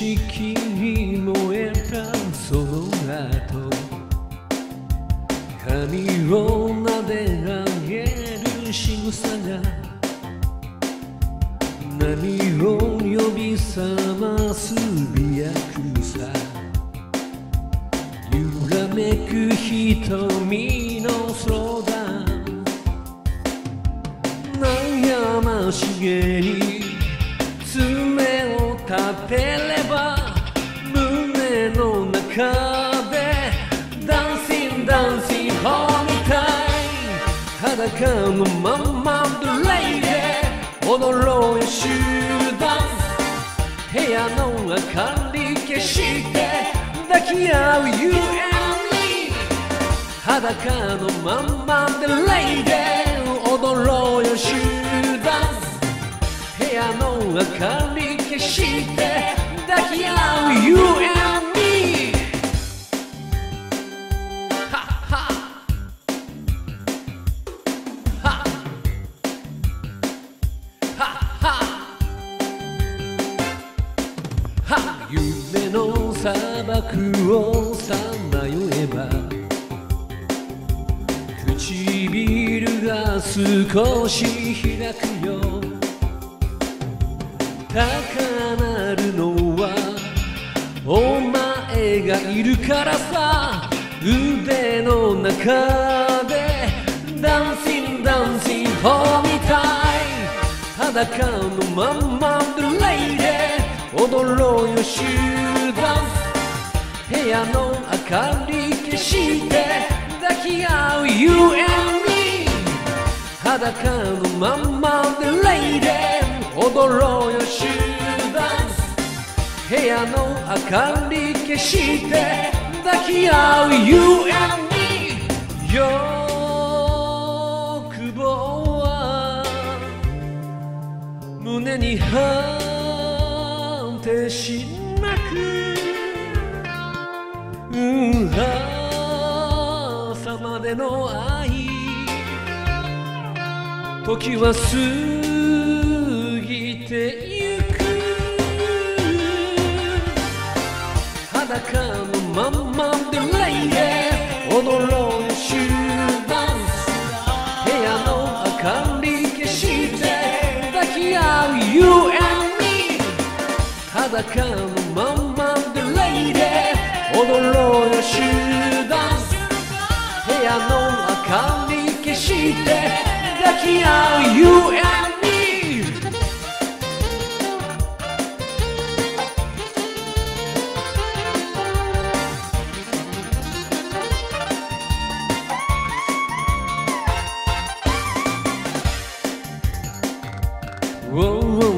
しきに燃えたその後髪を撫で上げる仕草が波を呼び覚ます美薬さ。揺らめく瞳の相談。悩ましげに爪を立てれ裸のまんまドレイで踊ろうよ集団。部屋の明かり消して抱き合う You and me 裸のまんまでレイで踊ろうよ集団。部屋の明かり消して夢の砂漠をさまよえば唇が少し開くよ。高鳴るのはお前がいるからさ。腕の中でダンシングダンシンホーみたい。裸のまんまでレイで踊ろうよ集団部屋の明かり消して抱き合う You and me 裸のまんまでレイで踊ろうよ集団部屋の明かり消して抱き合う You and me 欲望は胸に判定しなくうん朝までの愛。時は過ぎてゆく。裸のまんまでレイで踊ろう da come, mama the lady. Odoro yoshidas. Hey, I know I can't make it. Daki are you and me. Whoa, whoa.